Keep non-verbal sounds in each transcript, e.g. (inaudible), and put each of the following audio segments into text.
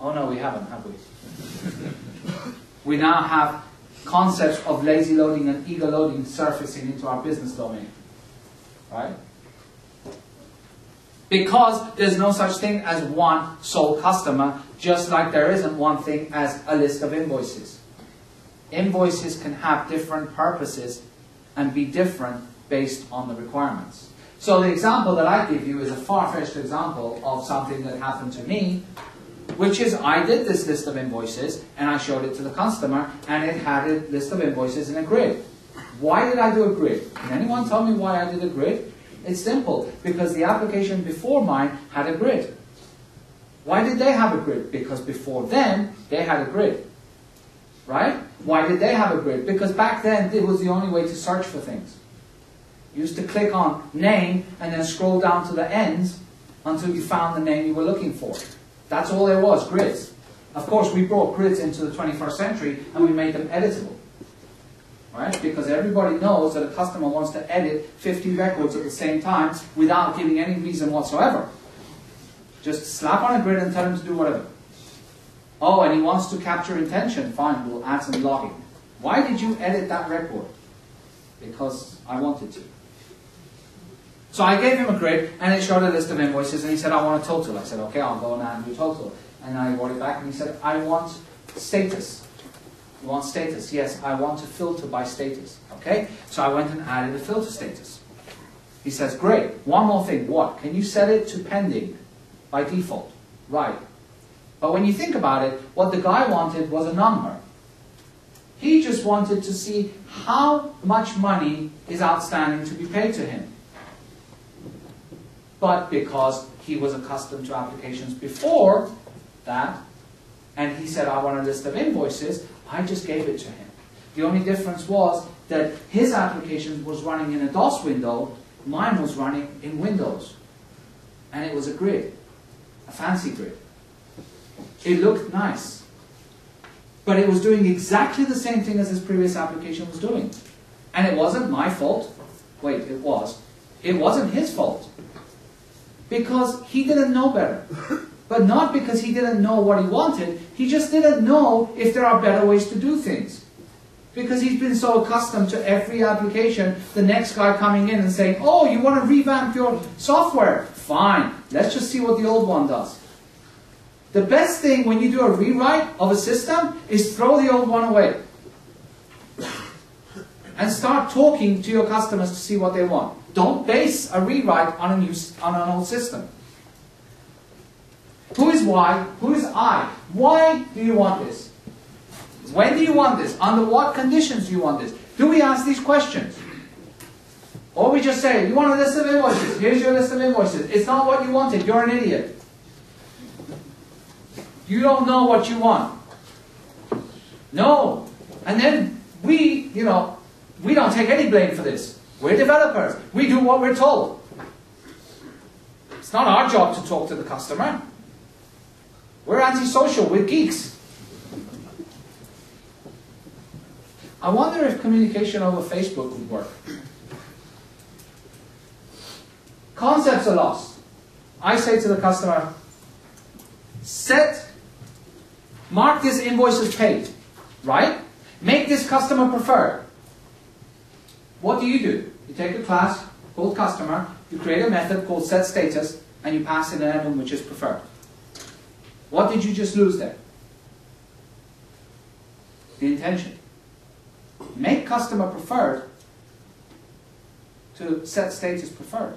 Oh no, we haven't, have we? we now have concepts of lazy loading and eager loading surfacing into our business domain. Right? Because there's no such thing as one sole customer, just like there isn't one thing as a list of invoices. Invoices can have different purposes and be different based on the requirements. So the example that I give you is a far-fetched example of something that happened to me, which is I did this list of invoices and I showed it to the customer and it had a list of invoices in a grid. Why did I do a grid? Can anyone tell me why I did a grid? It's simple, because the application before mine had a grid. Why did they have a grid? Because before them, they had a grid. Right? Why did they have a grid? Because back then, it was the only way to search for things. You used to click on name and then scroll down to the ends until you found the name you were looking for. That's all there was, grids. Of course, we brought grids into the 21st century and we made them editable. Right? Because everybody knows that a customer wants to edit 50 records at the same time without giving any reason whatsoever. Just slap on a grid and tell him to do whatever. Oh, and he wants to capture intention. Fine, we'll add some logging. Why did you edit that record? Because I wanted to. So I gave him a grid, and it showed a list of invoices, and he said, I want a total. I said, okay, I'll go and add a total. And I brought it back, and he said, I want status. You want status? Yes, I want to filter by status. Okay? So I went and added a filter status. He says, great. One more thing. What? Can you set it to pending by default? Right. But when you think about it, what the guy wanted was a number. He just wanted to see how much money is outstanding to be paid to him. But because he was accustomed to applications before that, and he said, I want a list of invoices, I just gave it to him. The only difference was that his application was running in a DOS window, mine was running in Windows. And it was a grid, a fancy grid. It looked nice. But it was doing exactly the same thing as his previous application was doing. And it wasn't my fault. Wait, it was. It wasn't his fault. Because he didn't know better. But not because he didn't know what he wanted, he just didn't know if there are better ways to do things. Because he's been so accustomed to every application, the next guy coming in and saying, Oh, you want to revamp your software? Fine, let's just see what the old one does. The best thing when you do a rewrite of a system is throw the old one away. And start talking to your customers to see what they want. Don't base a rewrite on, a new, on an old system. Who is Y? Who is I? Why do you want this? When do you want this? Under what conditions do you want this? Do we ask these questions? Or we just say, you want a list of invoices? Here's your list of invoices. It's not what you wanted. You're an idiot. You don't know what you want. No. And then we, you know, we don't take any blame for this. We're developers. We do what we're told. It's not our job to talk to the customer. We're antisocial, we're geeks. I wonder if communication over Facebook would work. Concepts are lost. I say to the customer, set, mark this invoice as paid, right? Make this customer preferred. What do you do? You take a class called customer, you create a method called set status, and you pass in an element which is preferred. What did you just lose there? The intention. Make customer preferred to set status preferred.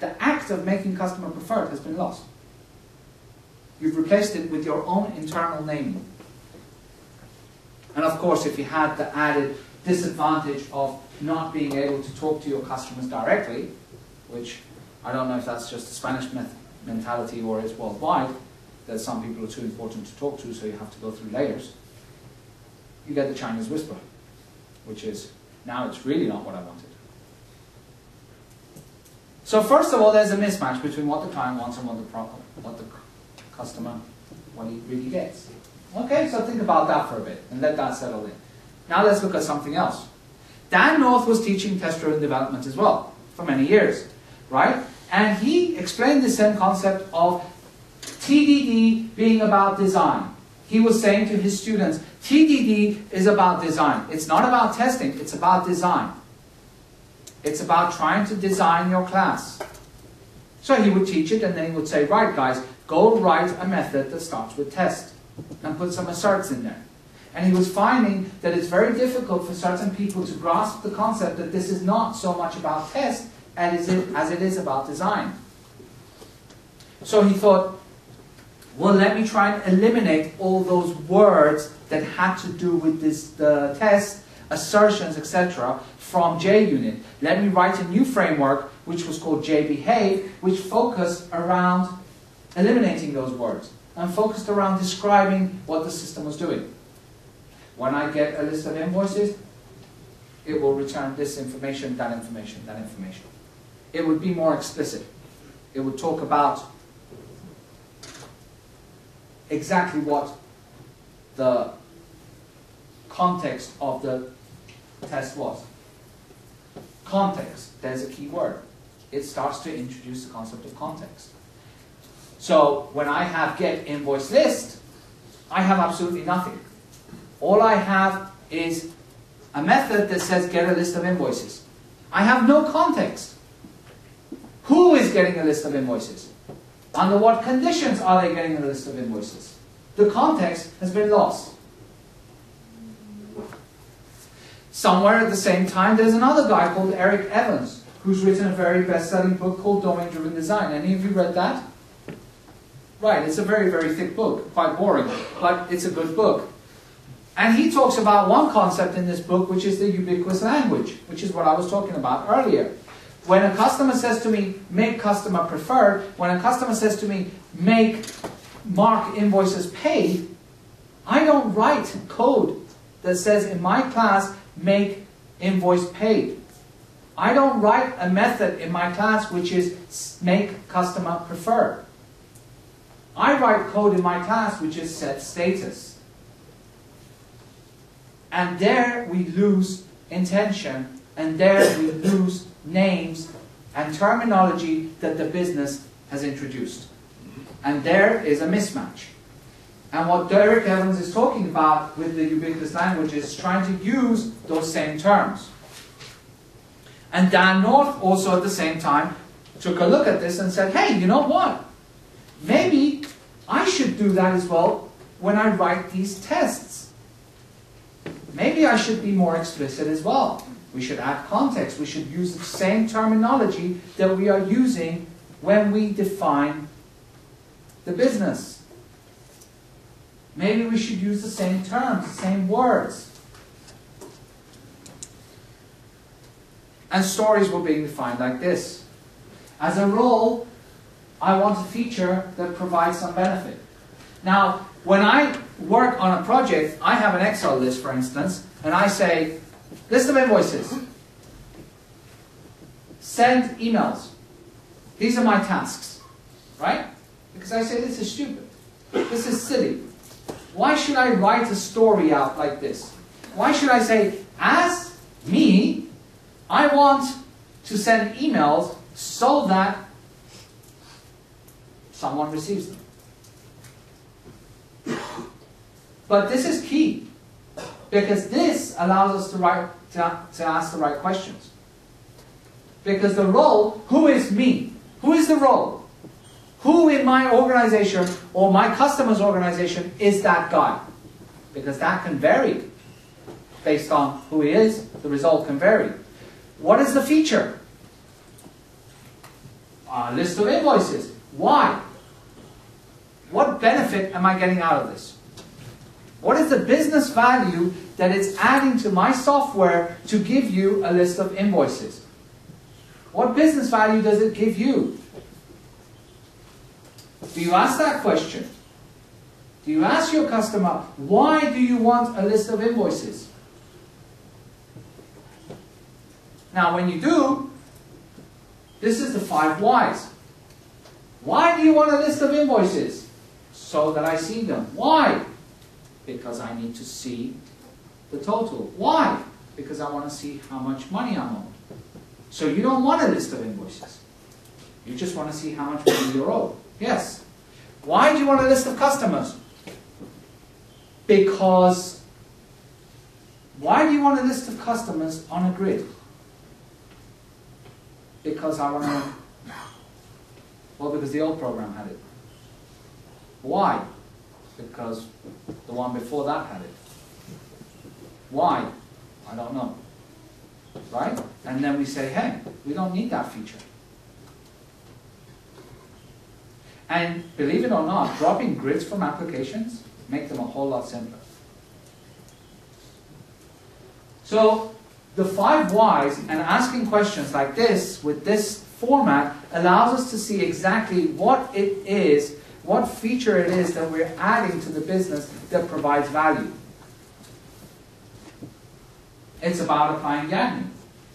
The act of making customer preferred has been lost. You've replaced it with your own internal naming. And of course, if you had the added disadvantage of not being able to talk to your customers directly, which I don't know if that's just a Spanish mentality or is worldwide, that some people are too important to talk to, so you have to go through layers, you get the Chinese whisper, which is, now it's really not what I wanted. So first of all, there's a mismatch between what the client wants and what the, what the customer, what he really gets. Okay, so think about that for a bit and let that settle in. Now let's look at something else. Dan North was teaching test-driven development as well for many years, right? And he explained the same concept of TDD being about design. He was saying to his students, TDD is about design. It's not about testing, it's about design. It's about trying to design your class. So he would teach it and then he would say, right guys, go write a method that starts with test and put some asserts in there. And he was finding that it's very difficult for certain people to grasp the concept that this is not so much about test as it, as it is about design. So he thought, well, let me try and eliminate all those words that had to do with this the test, assertions, etc. from JUnit. Let me write a new framework, which was called JBehave, which focused around eliminating those words and focused around describing what the system was doing. When I get a list of invoices, it will return this information, that information, that information. It would be more explicit. It would talk about exactly what the context of the test was. Context, there's a key word. It starts to introduce the concept of context. So when I have get invoice list, I have absolutely nothing. All I have is a method that says get a list of invoices. I have no context. Who is getting a list of invoices? Under what conditions are they getting a list of invoices? The context has been lost. Somewhere at the same time, there's another guy called Eric Evans, who's written a very best-selling book called Domain Driven Design. Any of you read that? Right, it's a very, very thick book, quite boring, but it's a good book. And he talks about one concept in this book, which is the ubiquitous language, which is what I was talking about earlier. When a customer says to me, make customer preferred, when a customer says to me, make mark invoices paid, I don't write code that says in my class, make invoice paid. I don't write a method in my class which is make customer preferred. I write code in my class which is set status. And there we lose intention, and there we lose names and terminology that the business has introduced. And there is a mismatch. And what Eric Evans is talking about with the ubiquitous language is trying to use those same terms. And Dan North also at the same time took a look at this and said, hey, you know what? Maybe I should do that as well when I write these tests. Maybe I should be more explicit as well. We should add context. We should use the same terminology that we are using when we define the business. Maybe we should use the same terms, the same words. And stories were being defined like this. As a role, I want a feature that provides some benefit. Now, when I work on a project, I have an Excel list, for instance, and I say, list of invoices, send emails. These are my tasks, right? Because I say this is stupid. This is silly. Why should I write a story out like this? Why should I say, as me, I want to send emails so that someone receives them? But this is key because this allows us to, write, to, to ask the right questions. Because the role, who is me? Who is the role? Who in my organization or my customer's organization is that guy? Because that can vary based on who he is. The result can vary. What is the feature? A list of invoices. Why? What benefit am I getting out of this? What is the business value that it's adding to my software to give you a list of invoices? What business value does it give you? Do you ask that question? Do you ask your customer, why do you want a list of invoices? Now, when you do, this is the five whys. Why do you want a list of invoices? So that I see them. Why? Because I need to see the total. Why? Because I want to see how much money I'm owed. So you don't want a list of invoices. You just want to see how much money you're owed. Yes. Why do you want a list of customers? Because, why do you want a list of customers on a grid? Because I want to, well, because the old program had it. Why? Because the one before that had it. Why? I don't know. Right? And then we say, hey, we don't need that feature. And believe it or not, dropping grids from applications make them a whole lot simpler. So the five whys and asking questions like this with this format allows us to see exactly what it is, what feature it is that we're adding to the business that provides value. It's about applying Yagni,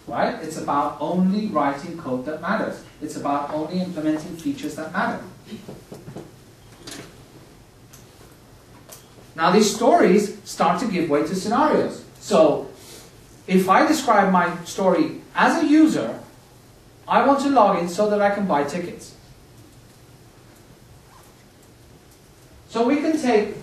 right? It's about only writing code that matters. It's about only implementing features that matter. Now these stories start to give way to scenarios. So if I describe my story as a user, I want to log in so that I can buy tickets. So we can take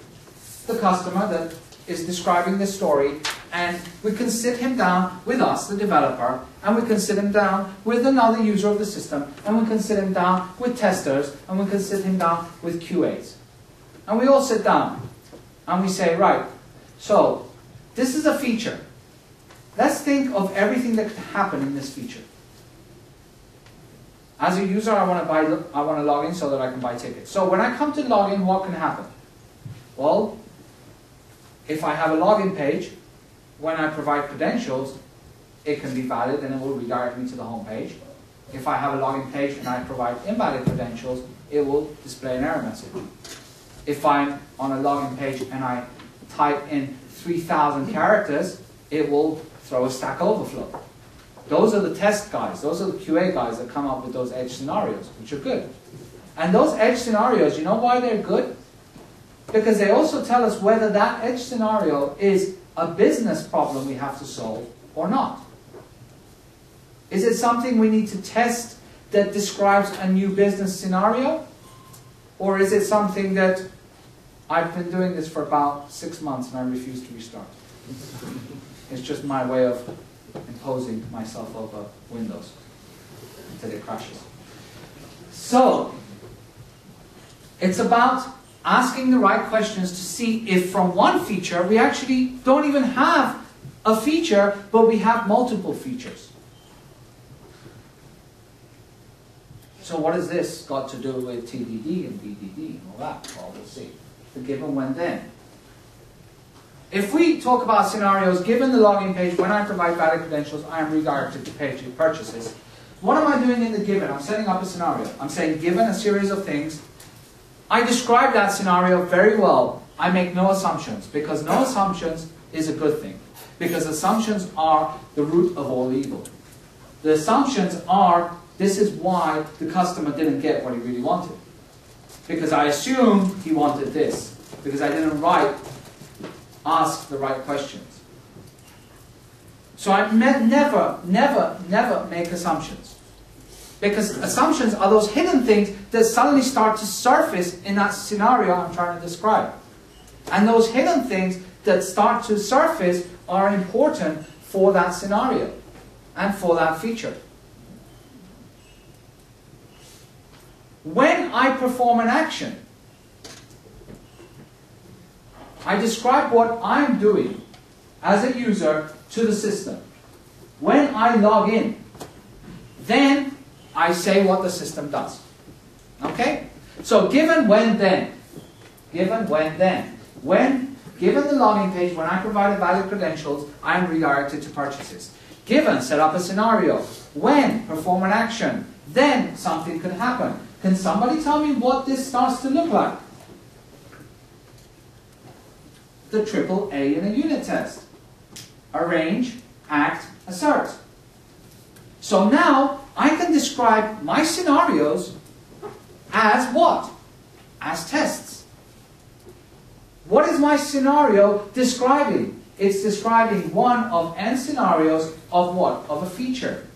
the customer that is describing the story and we can sit him down with us, the developer, and we can sit him down with another user of the system, and we can sit him down with testers, and we can sit him down with QAs. And we all sit down, and we say, right, so this is a feature. Let's think of everything that could happen in this feature. As a user, I want to buy, I want to log in so that I can buy tickets. So when I come to login, what can happen? Well, if I have a login page, when I provide credentials, it can be valid and it will redirect me to the home page. If I have a login page and I provide invalid credentials, it will display an error message. If I'm on a login page and I type in 3,000 characters, it will throw a Stack Overflow. Those are the test guys, those are the QA guys that come up with those edge scenarios, which are good. And those edge scenarios, you know why they're good? Because they also tell us whether that edge scenario is a business problem we have to solve or not. Is it something we need to test that describes a new business scenario? Or is it something that I've been doing this for about six months and I refuse to restart? (laughs) It's just my way of imposing myself over uh, Windows until it crashes. So, it's about asking the right questions to see if from one feature we actually don't even have a feature, but we have multiple features. So what has this got to do with TDD and BDD and all that? Well, we'll see. The given when then. If we talk about scenarios, given the login page, when I provide valid credentials, I am redirected to page two purchases. What am I doing in the given? I'm setting up a scenario. I'm saying given a series of things, I describe that scenario very well. I make no assumptions, because no assumptions is a good thing. Because assumptions are the root of all evil. The assumptions are, this is why the customer didn't get what he really wanted. Because I assumed he wanted this. Because I didn't write, ask the right questions. So I never, never, never make assumptions. Because assumptions are those hidden things that suddenly start to surface in that scenario I'm trying to describe. And those hidden things that start to surface are important for that scenario and for that feature. When I perform an action, I describe what I'm doing as a user to the system. When I log in, then I say what the system does. Okay? So given when then. Given when then. When, given the login page, when I provide a valid credentials, I am redirected to purchases. Given, set up a scenario. When, perform an action. Then something could happen. Can somebody tell me what this starts to look like? The triple A in a unit test. Arrange, act, assert. So now I can describe my scenarios as what? As tests. What is my scenario describing? It's describing one of n scenarios of what? Of a feature.